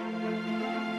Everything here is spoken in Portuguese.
Música